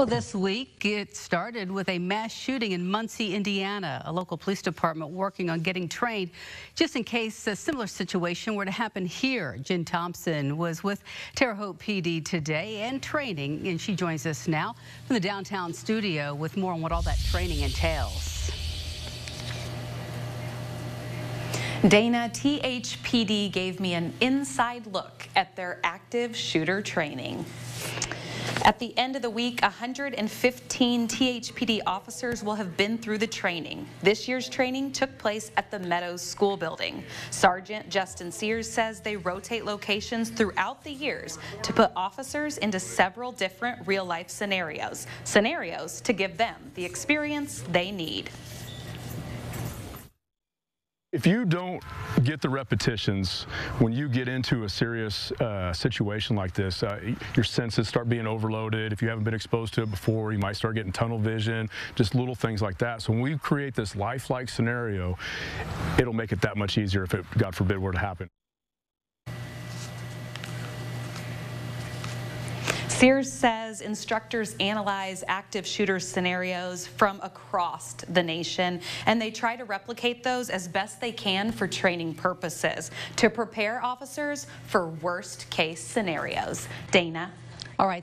Oh, this week it started with a mass shooting in Muncie, Indiana. A local police department working on getting trained just in case a similar situation were to happen here. Jen Thompson was with Terre Haute PD today and training, and she joins us now from the downtown studio with more on what all that training entails. Dana, THPD gave me an inside look at their active shooter training. At the end of the week, 115 THPD officers will have been through the training. This year's training took place at the Meadows School Building. Sergeant Justin Sears says they rotate locations throughout the years to put officers into several different real-life scenarios, scenarios to give them the experience they need. If you don't get the repetitions when you get into a serious uh, situation like this, uh, your senses start being overloaded. If you haven't been exposed to it before, you might start getting tunnel vision, just little things like that. So when we create this lifelike scenario, it'll make it that much easier if it, God forbid, were to happen. Sears says instructors analyze active shooter scenarios from across the nation and they try to replicate those as best they can for training purposes to prepare officers for worst case scenarios. Dana.